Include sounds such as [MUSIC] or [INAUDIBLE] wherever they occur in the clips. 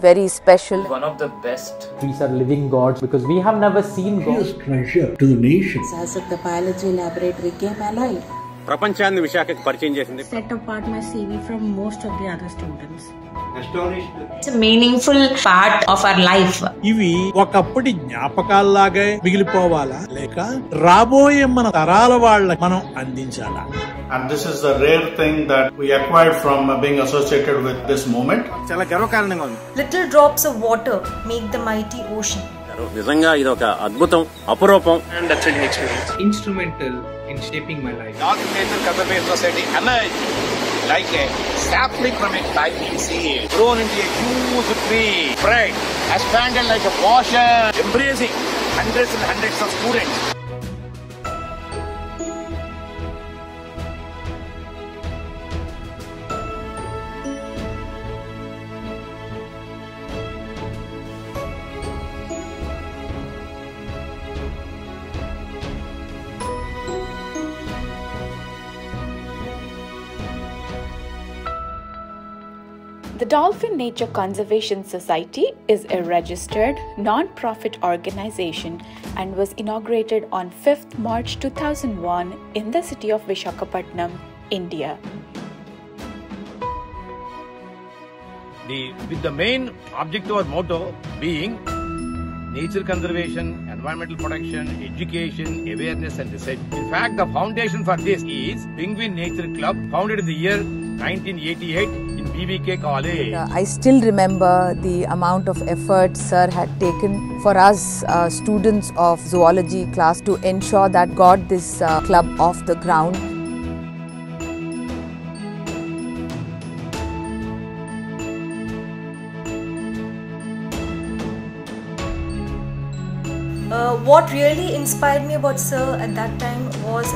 very special. One of the best. These are living gods because we have never seen gods. treasure to the nation. As the biology laboratory came alive. ప్రపంచాన్ని విశాఖకి పరిచయం చేసింది. Set apart my CV from most of the other students ఇవి ఒకప్పటి జ్ఞాపకాల జ్ఞాపకాల్లాగే మిగిలిపోవాలా? లేక రాబోయే మన తరాల వాళ్ళకి మనం అందించాలా? And this is the rare thing that we acquired from uh, being associated with this moment. చాలా గర్వకారణంగా ఉంది. Little drops of water make the mighty ocean. నిజంగా ఇది ఒక అద్భుతం అపరూపం. And అచ్చటి experience instrumental in shaping my life. Society emerged like a sapling from a tiny seed, grown into a huge tree, spread, expanded like a washer, embracing hundreds and hundreds of students. Dolphin Nature Conservation Society is a registered non-profit organization and was inaugurated on 5th March 2001 in the city of Visakhapatnam, India. The, with the main objective or motto being nature conservation, environmental protection, education, awareness and research. In fact, the foundation for this is Penguin Nature Club, founded in the year 1988 in BVK College. Uh, I still remember the amount of effort Sir had taken for us uh, students of zoology class to ensure that got this uh, club off the ground. Uh, what really inspired me about Sir at that time was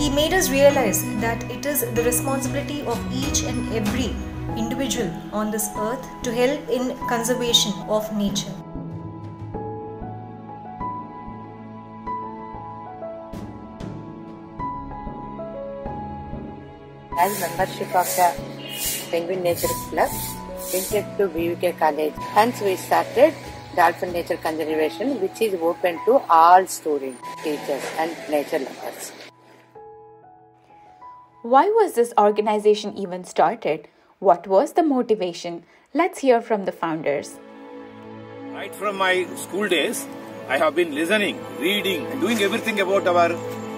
he made us realize that it is the responsibility of each and every individual on this earth to help in conservation of nature. As membership of the Penguin Nature Club, linked to BVK College. Hence we started Dolphin Nature Conservation which is open to all students, teachers and nature lovers. Why was this organization even started? What was the motivation? Let's hear from the founders. Right from my school days, I have been listening, reading, and doing everything about our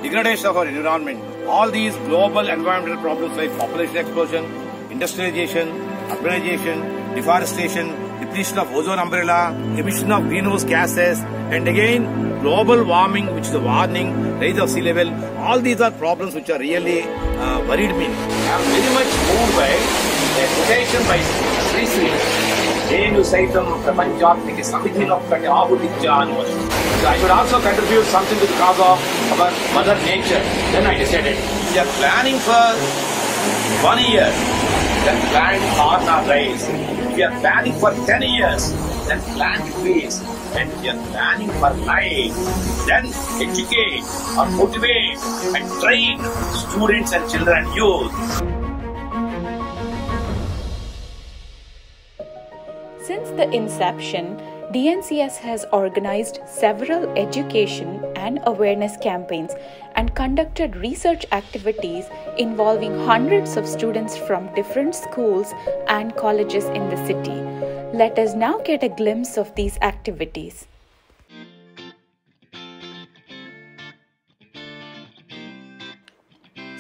degradation of our environment. All these global environmental problems like population explosion, industrialization, urbanization, deforestation, depletion of ozone umbrella, emission of greenhouse gases, and again global warming, which is a warning, rise of sea level. All these are problems which are really uh, worried me. I am very much moved by a quotation by Sri Sri. నేను సైతం ప్రపంచానికి సమితిని ఒక్కటి ఆహుతించాను So I should also contribute something to the cause of our mother nature. Then I decided, we are planning for one year, then plant on our rise. We are planning for 10 years, then plant trees. And we are planning for life, then educate or motivate and train students and children youth. Since the inception, DNCS has organized several education and awareness campaigns and conducted research activities involving hundreds of students from different schools and colleges in the city. Let us now get a glimpse of these activities.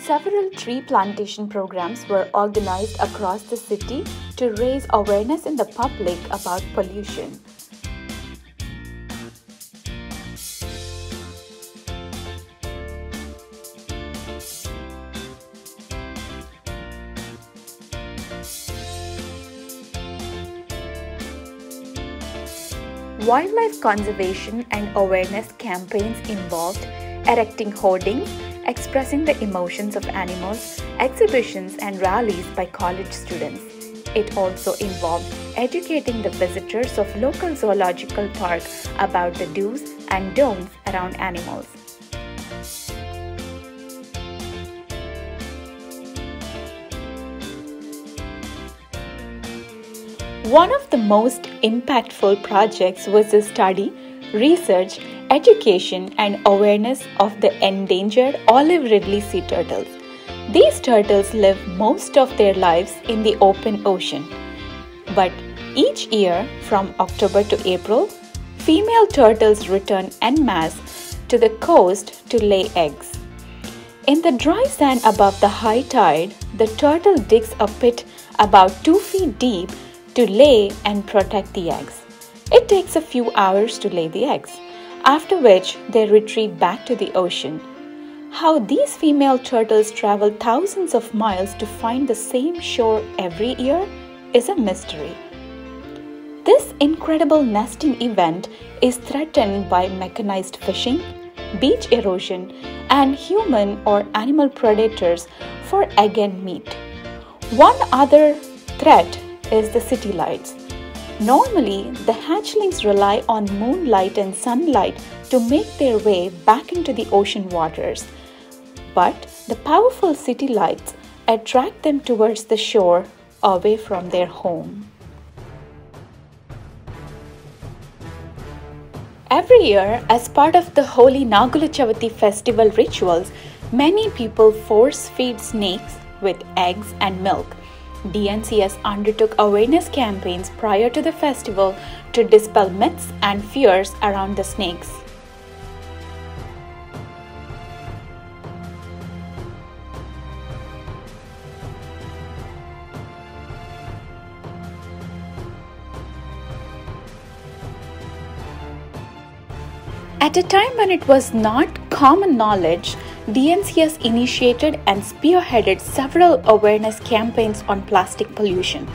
Several tree plantation programs were organized across the city to raise awareness in the public about pollution. Wildlife conservation and awareness campaigns involved erecting hoardings, expressing the emotions of animals, exhibitions, and rallies by college students. It also involved educating the visitors of local zoological park about the do's and don'ts around animals. One of the most impactful projects was the study, research, education, and awareness of the endangered olive ridley sea turtles. These turtles live most of their lives in the open ocean. But each year, from October to April, female turtles return en masse to the coast to lay eggs. In the dry sand above the high tide, the turtle digs a pit about 2 feet deep to lay and protect the eggs. It takes a few hours to lay the eggs, after which they retreat back to the ocean. How these female turtles travel thousands of miles to find the same shore every year is a mystery. This incredible nesting event is threatened by mechanized fishing, beach erosion, and human or animal predators for egg and meat. One other threat is the city lights. Normally, the hatchlings rely on moonlight and sunlight to make their way back into the ocean waters. But the powerful city lights attract them towards the shore away from their home. Every year, as part of the holy Nagula Chavati festival rituals, many people force feed snakes with eggs and milk. DNCS undertook awareness campaigns prior to the festival to dispel myths and fears around the snakes. At a time when it was not common knowledge, DNCS initiated and spearheaded several awareness campaigns on plastic pollution.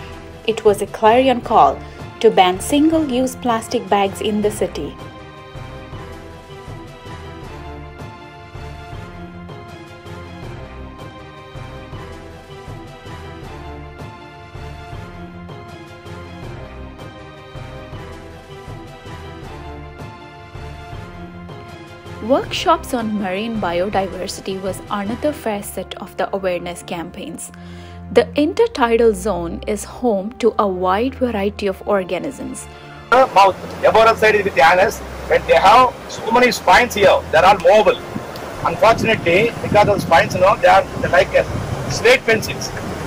It was a clarion call to ban single use plastic bags in the city. Workshops on marine biodiversity was another facet of the awareness campaigns. The intertidal zone is home to a wide variety of organisms. Mouth, above side is with anus, and they have so many spines here. They are all mobile. Unfortunately, because of spines, you know, they are like slate pencils.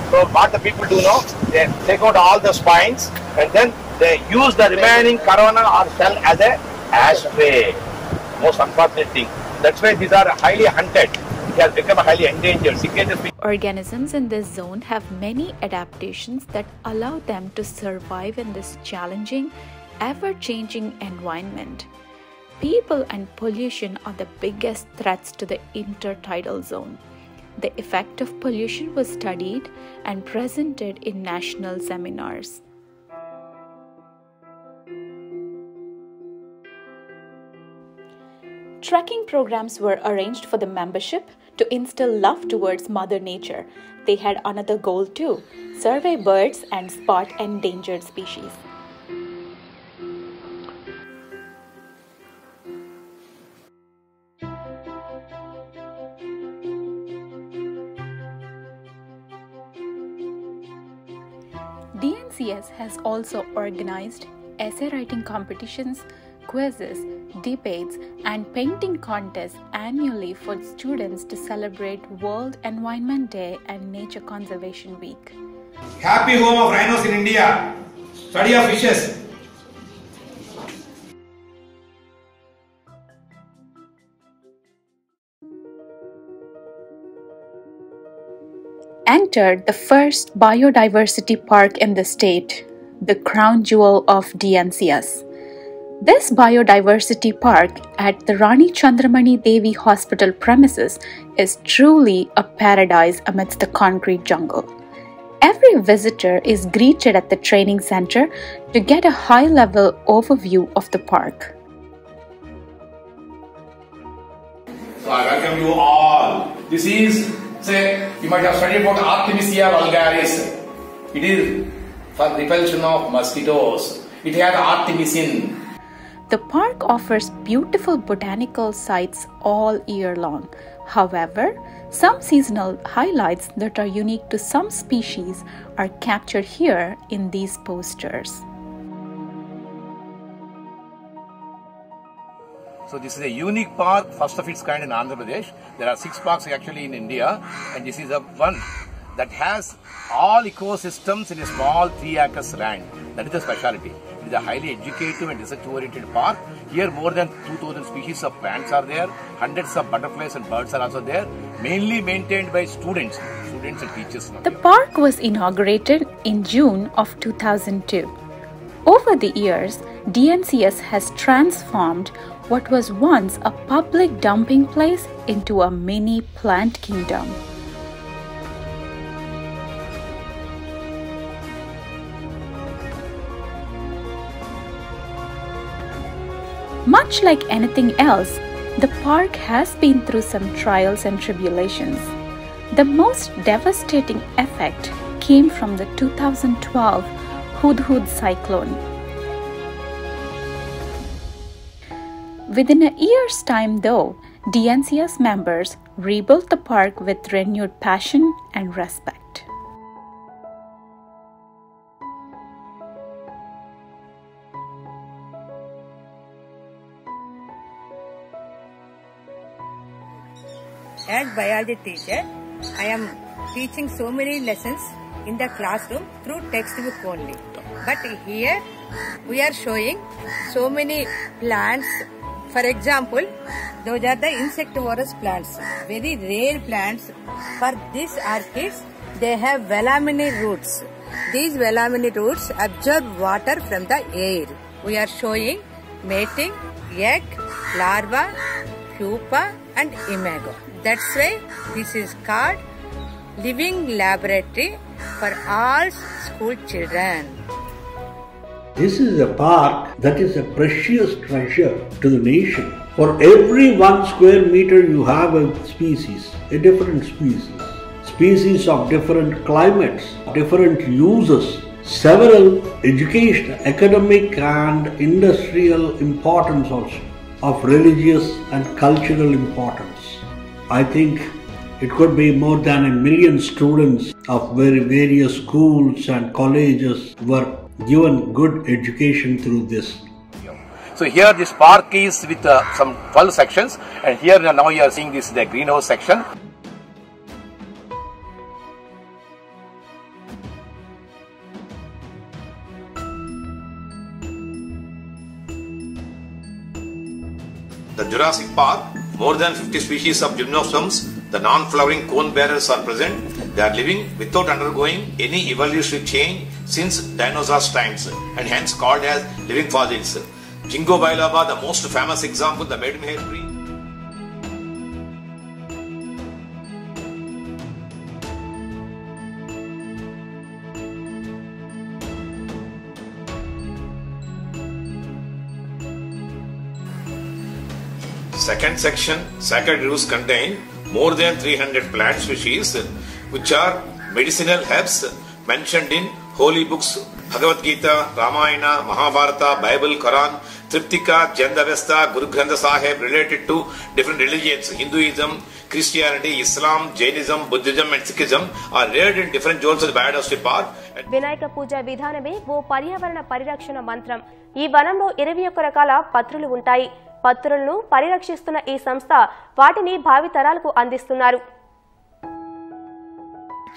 So what the people do now, they take out all the spines and then they use the remaining corona or shell as a ashtray. Most unfortunate thing. That's why these are highly hunted. It has become highly endangered. Cicadas Organisms in this zone have many adaptations that allow them to survive in this challenging, ever changing environment. People and pollution are the biggest threats to the intertidal zone. The effect of pollution was studied and presented in national seminars. Trekking programs were arranged for the membership to instill love towards Mother Nature. They had another goal too survey birds and spot endangered species. DNCS has also organized essay writing competitions, quizzes, debates, and painting contests annually for students to celebrate World Environment Day and Nature Conservation Week. Happy home of rhinos in India. Study of fishes. Entered the first biodiversity park in the state, the crown jewel of DNCS. This biodiversity park at the Rani Chandramani Devi Hospital premises is truly a paradise amidst the concrete jungle. Every visitor is greeted at the training center to get a high level overview of the park. So I welcome you all. This is, say, you might have studied about Artemisia vulgaris. It is for repulsion of mosquitoes. It has artemisinin. The park offers beautiful botanical sites all year long. However, some seasonal highlights that are unique to some species are captured here in these posters. So this is a unique park, first of its kind in Andhra Pradesh. There are six parks actually in India, and this is a one that has all ecosystems in a small three acres land. That is the speciality. Is a highly educative and research-oriented park. Here more than 2000 species of plants are there. Hundreds of butterflies and birds are also there. Mainly maintained by students, students and teachers. The park was inaugurated in June of 2002. Over the years, DNCS has transformed what was once a public dumping place into a mini plant kingdom. Much like anything else, the park has been through some trials and tribulations. The most devastating effect came from the 2012 Hudhud cyclone. Within a year's time, though, DNCS members rebuilt the park with renewed passion and respect. As biology teacher, I am teaching so many lessons in the classroom through textbook only. But here we are showing so many plants. For example, those are the insectivorous plants, very rare plants. For these orchids, they have velaminate roots. These velaminate roots absorb water from the air. We are showing mating, egg, larva, pupa and imago. That's why this is called living laboratory for all school children. This is a park that is a precious treasure to the nation. For every one square meter, you have a species, a different species. Species of different climates, different uses, several educational, academic, and industrial importance also, of religious and cultural importance. I think it could be more than a million students of very various schools and colleges were given good education through this. So here this park is with uh, some 12 sections and here now you are seeing this the greenhouse section. The Jurassic Park, more than 50 species of gymnosperms, the non-flowering cone bearers are present. They are living without undergoing any evolutionary change since dinosaurs times and hence called as living fossils. Ginkgo biloba, the most famous example, the maidenhair tree. Second section, sacred groves contain more than 300 plant species which are medicinal herbs mentioned in holy books Bhagavad Gita, Ramayana, Mahabharata, Bible, Quran, Triptika, Jandavesta, Guru Granth Sahib related to different religions, Hinduism, Christianity, Islam, Jainism, Buddhism and Sikhism are reared in different zones of the biodiversity park. Vinayaka puja విధానమే ఓ పర్యావరణ పరిరక్షణ మంత్రం ఈ వనంలో ఇరవై ఒక్క రకాల పత్రులు ఉంటాయి పత్రులను పరిరక్షిస్తున్న ఈ సంస్థ వాటిని భావితరాలకు అందిస్తున్నారు.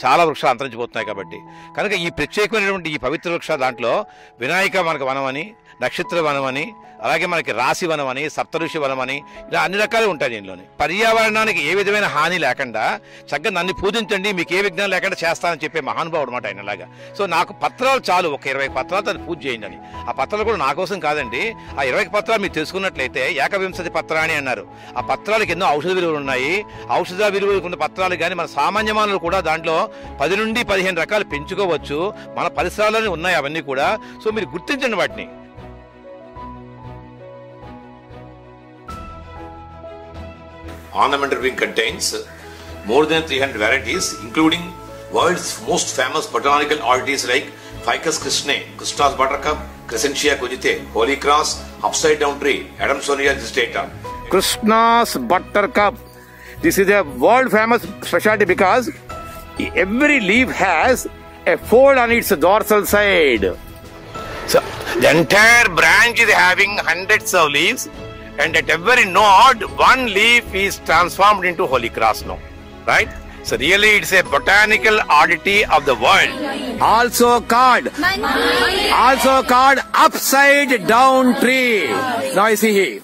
చాలా వృక్షాలు అంతరించిపోతున్నాయి కాబట్టి. కనుక ఈ ప్రత్యేకమైనటువంటి ఈ పవిత్ర వృక్ష దాంట్లో వినాయక మనకు వనమని నక్షత్ర వనమని అలాగే మనకి రాశి వనమని సప్తఋషి వనమని ఇలా అన్ని రకాలు ఉంటాయి దీనిలోని. పర్యావరణానికి ఏ విధమైన హాని లేకుండా చక్కగా నన్ను పూజించండి మీకు ఏ విఘ్నం లేకుండా చేస్తానని చెప్పే మహానుభావుడు అనమాట ఆయన ఇలాగా సో నాకు పత్రాలు చాలు ఒక ఇరవై పత్రాలు తను పూజ చేయండి అని. ఆ పత్రాలు కూడా నా కోసం కాదండి ఆ ఇరవై పత్రాలు మీరు తెలుసుకున్నట్లయితే ఏకవింశతి పత్రాన్ని అన్నారు. ఆ పత్రాలకు ఎన్నో ఔషధ విలువలు ఉన్నాయి. ఔషధ విలువలు ఉన్న పత్రాలు కానీ మన సామాన్య మానవులు కూడా దాంట్లో పది నుండి పదిహేను రకాలు పెంచుకోవచ్చు. మన పరిసరాల్లోనే ఉన్నాయి అవన్నీ కూడా. సో మీరు గుర్తించండి వాటిని. Ornamental ring contains more than three hundred varieties including world's most famous botanical rarities like Ficus krishnae Krishna's butter cup Crescentia cujete holy cross upside down tree Adansonia digitata Krishna's butter cup this is a world famous speciality because every leaf has a fold on its dorsal side. So the entire branch is having hundreds of leaves, and at every node, one leaf is transformed into holy cross now, right? So really, it's a botanical oddity of the world. Also called, also called upside down tree. Now you see here.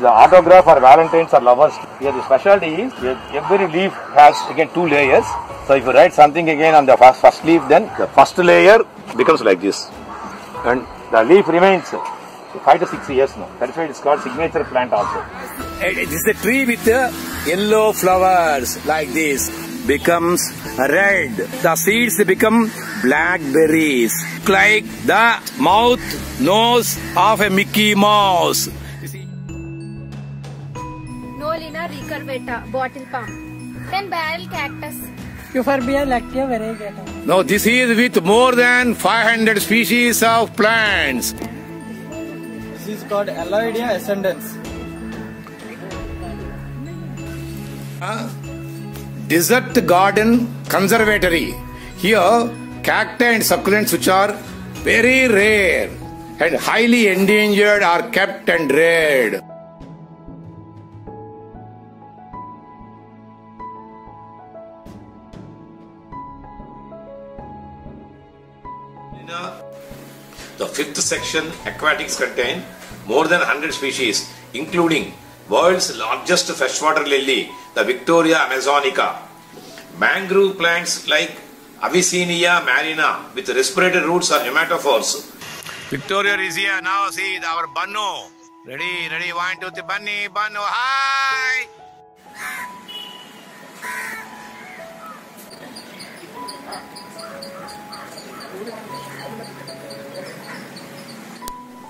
The autograph or Valentine's or lovers. Here the specialty is here every leaf has again two layers. So if you write something again on the first, first leaf, then the first layer becomes like this, and the leaf remains five to six years now. That's why it's called signature plant also. It is a tree with uh, yellow flowers like this. Becomes red. The seeds become blackberries. Like the mouth, nose of a Mickey Mouse. Nolina recurvata, bottle palm. Then barrel cactus. Euphorbia lactea variegata. Now this is with more than 500 species of plants. This is called Alluaudia ascendens. Desert Garden Conservatory. Here, cacti and succulents which are very rare and highly endangered are kept and reared. Fifth section, aquatics, contain more than 100 species, including world's largest freshwater lily, the Victoria amazonica. Mangrove plants like Avicennia marina with respiratory roots are pneumatophores. Victoria is here now. See our Bannu. Ready, ready. One, two, three. Bunny, Bannu. Hi.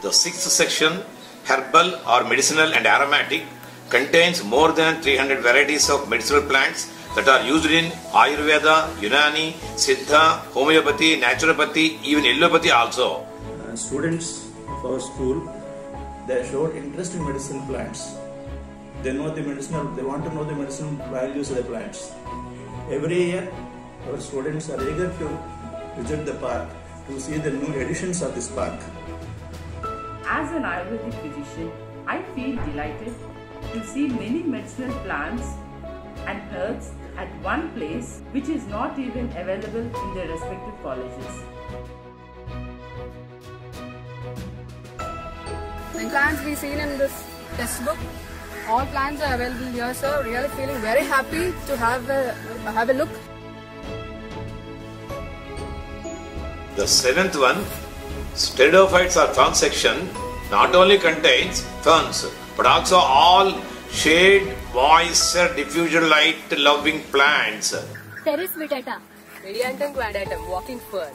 The sixth section, herbal or medicinal and aromatic, contains more than 300 varieties of medicinal plants that are used in Ayurveda, Unani, Siddha, homeopathy, naturopathy, even allopathy also. Uh, students of our school, they showed interest in medicinal plants. They know the medicinal, they want to know the medicinal values of the plants. Every year, our students are eager to visit the park to see the new editions of this park. As an Ayurvedic physician, I feel delighted to see many medicinal plants and herbs at one place which is not even available in their respective colleges. The plants we seen in this test book, all plants are available here, sir. Really feeling very happy to have a, have a look. The seventh one, Pteridophytes or fern section, not only contains ferns but also all shade, voice, diffusion light loving plants. Pteris vittata. Mediantum quadratum, walking fern.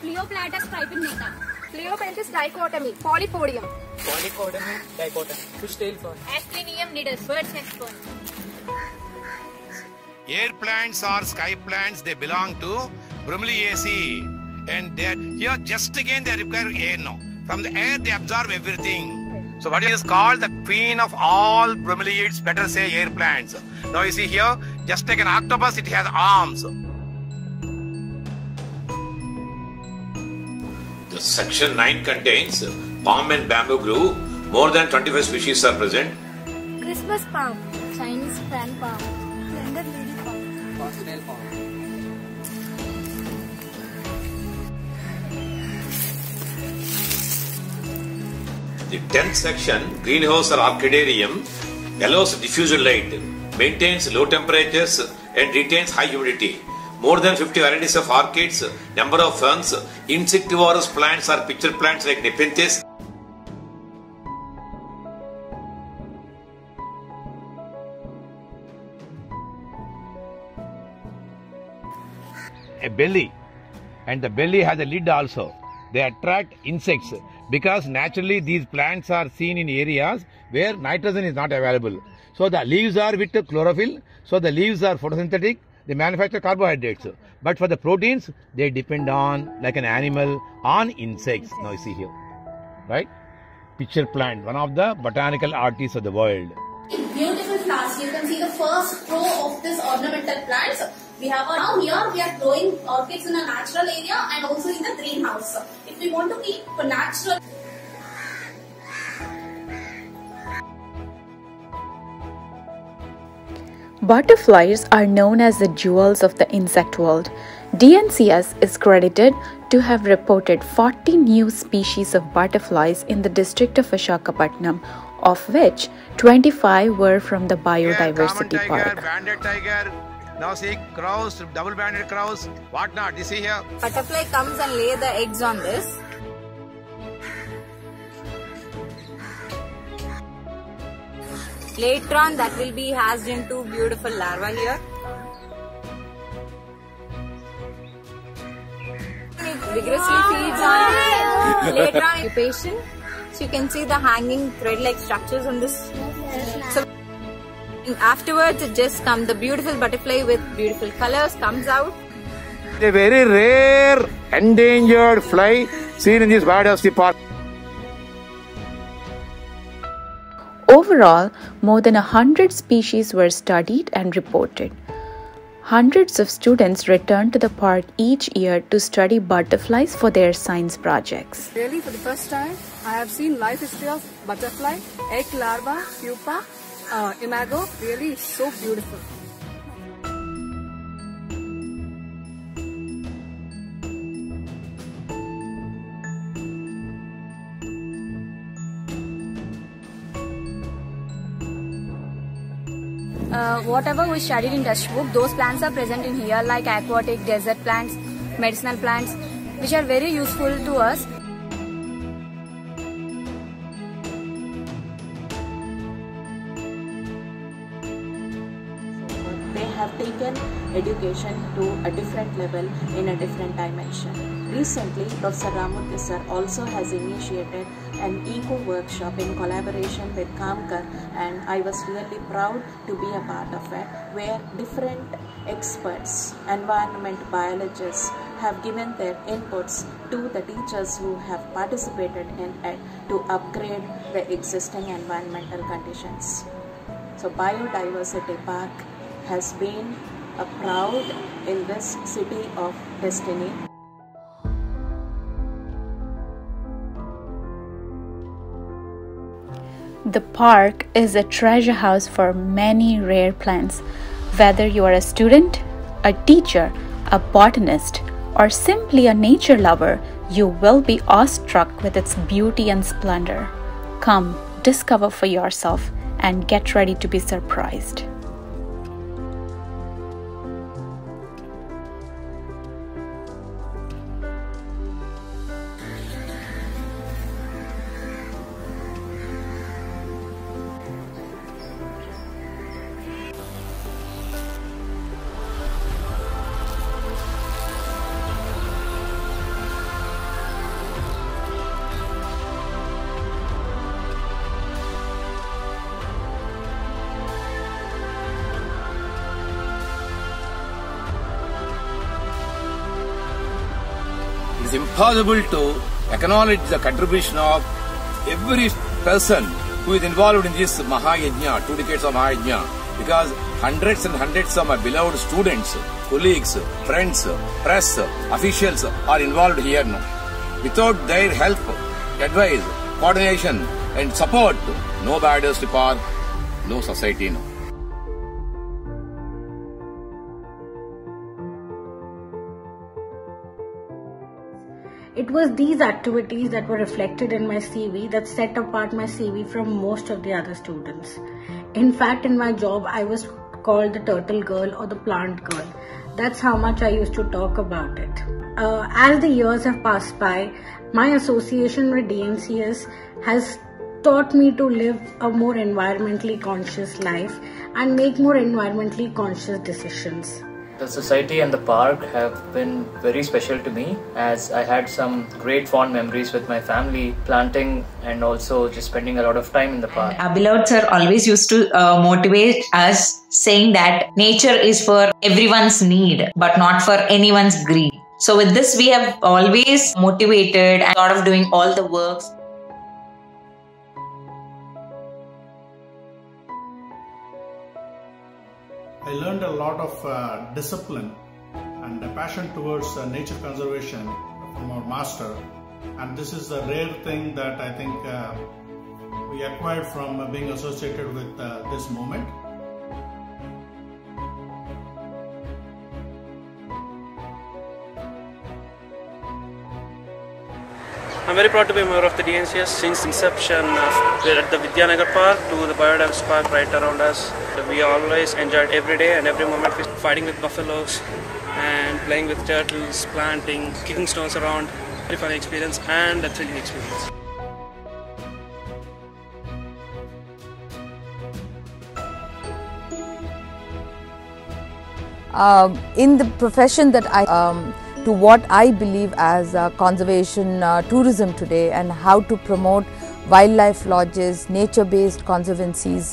Cleoplatus stripinata. Cleopenthis dichotomy. Polypodium. Polypodium dichotomy. Fishtail fern. Asplenium nidus. Bird's nest fern. Air plants or sky plants, they belong to Bromeliaceae. And they here just again they require air now. From the air they absorb everything. So what is called the queen of all bromeliads, better say air plants. Now you see here, just like an octopus, it has arms. The section 9 contains palm and bamboo grove. More than 25 species are present. Christmas palm. Chinese fan palm. Slender lady palm. Coccinelle palm. The 10th section, greenhouse or orchidarium, allows diffusion light, maintains low temperatures and retains high humidity. More than 50 varieties of orchids, number of ferns, insectivorous plants or pitcher plants like Nepenthes. A belly, and the belly has a lid also. They attract insects because naturally these plants are seen in areas where nitrogen is not available. So the leaves are with chlorophyll, so the leaves are photosynthetic, they manufacture carbohydrates. But for the proteins, they depend on, like an animal, on insects. Now you see here, right? pitcher plant, one of the botanical artists of the world. Beautiful flowers. You can see the first row of this ornamental plants. We have a, now here we are growing orchids in a natural area and also in the greenhouse. If we want to keep a natural Butterflies are known as the jewels of the insect world. DNCS is credited to have reported 40 new species of butterflies in the district of Visakhapatnam, of which 25 were from the biodiversity park. banded tiger. Now see crows, double banded crows, what not? You see here? Butterfly comes and lay the eggs on this. Later on that will be hatched into beautiful larva here. It vigorously feeds on later on. So you can see the hanging thread-like structures on this. So afterwards it just comes, the beautiful butterfly with beautiful colors comes out. A very rare endangered fly seen in this biodiversity park. Overall, more than 100 species were studied and reported. Hundreds of students return to the park each year to study butterflies for their science projects. Really, for the first time, I have seen life history of butterfly, egg larva, pupa, uh, imago. Really, so beautiful. Uh, whatever we studied in textbook, those plants are present in here like aquatic, desert plants, medicinal plants, which are very useful to us. Education to a different level in a different dimension. Recently, Ramurthy sir also has initiated an eco workshop in collaboration with Kamkar and I was really proud to be a part of it where different experts, environment biologists have given their inputs to the teachers who have participated in it to upgrade the existing environmental conditions. So Biodiversity Park has been a proud in this city of destiny. The park is a treasure house for many rare plants. Whether you are a student, a teacher, a botanist, or simply a nature lover, you will be awestruck with its beauty and splendor. Come, discover for yourself and get ready to be surprised. It is impossible to acknowledge the contribution of every person who is involved in this Mahayajna, two decades of Mahayajna, because hundreds and hundreds of my beloved students, colleagues, friends, press, officials are involved here now. Without their help, advice, coordination and support, no biodiversity park, no society now. It was these activities that were reflected in my CV that set apart my CV from most of the other students. In fact, in my job, I was called the turtle girl or the plant girl. That's how much I used to talk about it. Uh, as the years have passed by, my association with DNCS has taught me to live a more environmentally conscious life and make more environmentally conscious decisions. The society and the park have been very special to me as I had some great fond memories with my family planting and also just spending a lot of time in the park. Beloved sir always used to uh, motivate us saying that nature is for everyone's need but not for anyone's greed. So with this we have always motivated and thought of doing all the works learned a lot of uh, discipline and a passion towards uh, nature conservation from our master. And this is a rare thing that I think uh, we acquired from uh, being associated with uh, this moment. I'm very proud to be a member of the DNCS since inception at the Vidyanagar Park to the Biodiversity Park right around us. We always enjoyed every day and every moment fighting with buffaloes and playing with turtles, planting, kicking stones around. Very fun experience and a thrilling experience. um, in the profession that I um, to what I believe as uh, conservation uh, tourism today and how to promote wildlife lodges, nature-based conservancies.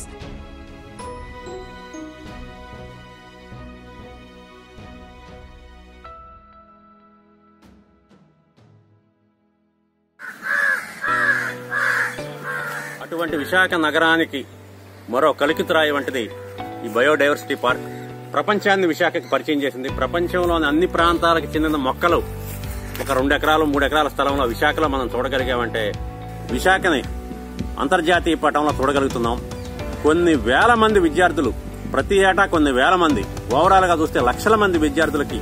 అటువంటి విశాఖ నగరానికి మరో కలికితురాయి వంటిది ఈ biodiversity park ప్రపంచాన్ని విశాఖకి పరిచయం చేసింది. ప్రపంచంలోని అన్ని ప్రాంతాలకు చెందిన మొక్కలు ఒక రెండు ఎకరాలు మూడు ఎకరాల స్థలంలో విశాఖలో మనం చూడగలిగామంటే విశాఖని అంతర్జాతీయ పటంలో చూడగలుగుతున్నాం. కొన్ని వేల మంది విద్యార్థులు ప్రతి ఏటా కొన్ని వేల మంది. ఓవరాల్గా చూస్తే లక్షల మంది విద్యార్థులకి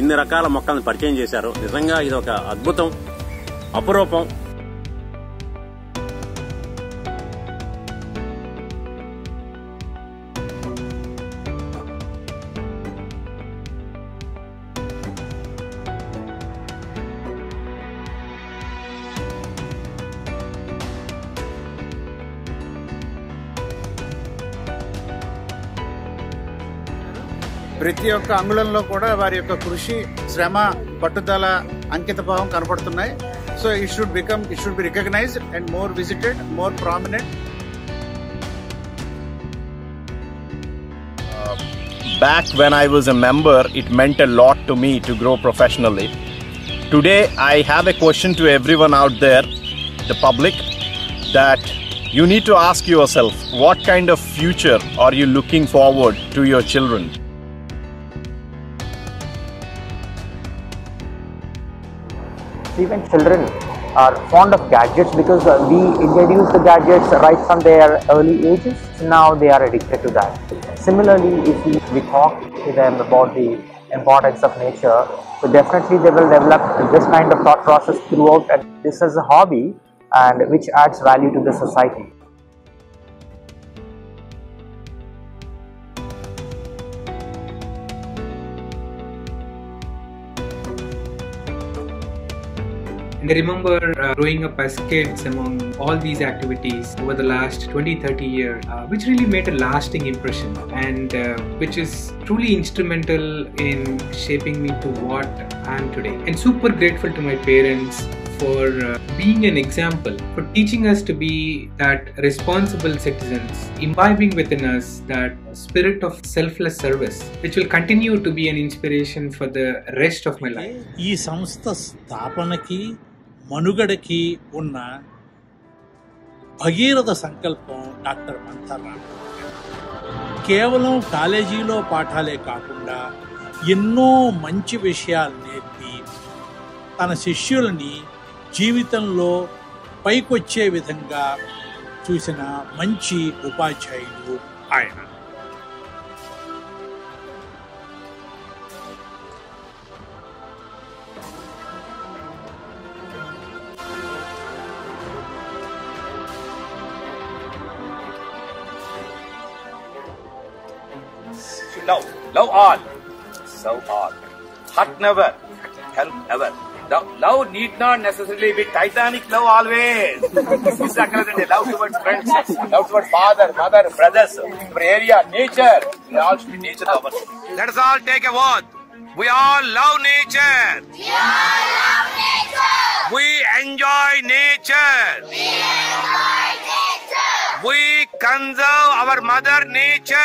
ఇన్ని రకాల మొక్కలను పరిచయం చేశారు. నిజంగా ఇది ఒక అద్భుతం అపురూపం. ప్రతి ఒక్క అంగుళంలో కూడా వారి యొక్క కృషి శ్రమ పట్టుదల అంకిత భావం కనపడుతున్నాయి so it should become it should be recognised and more visited more prominent Back when I was a member, it meant a lot to me to grow professionally. Today, I have a question to everyone out there, the public, that you need to ask yourself what kind of future are you looking forward to your children? Even children are fond of gadgets because uh, we introduce the gadgets right from their early ages. Now they are addicted to that. Similarly, if we, we talk to them about the importance of nature, so definitely they will develop this kind of thought process throughout and this is a hobby and which adds value to the society. I remember uh, growing up as kids among all these activities over the last 20 30 years, uh, which really made a lasting impression and uh, which is truly instrumental in shaping me to what I am today. And super grateful to my parents for uh, being an example, for teaching us to be that responsible citizens, imbibing within us that spirit of selfless service, which will continue to be an inspiration for the rest of my life. ఈ సంస్థ స్థాపనకి మనుగడకి ఉన్న భగీరథ సంకల్పం doctor మంతర్రామ్ కేవలం కాలేజీలో పాఠాలే కాకుండా ఎన్నో మంచి విషయాలు నేర్పి తన శిష్యులని జీవితంలో పైకొచ్చే విధంగా చూసిన మంచి ఉపాధ్యాయుడు ఆయన. Love, love all, serve all, hurt never, help never. Love, love need not necessarily be Titanic love always. [LAUGHS] Love towards friends, love towards father, mother, brothers, our area, nature. We all should be nature lovers. Let us all take a vote. We all love nature. We all love nature. We enjoy nature. We enjoy nature. We conserve our mother nature.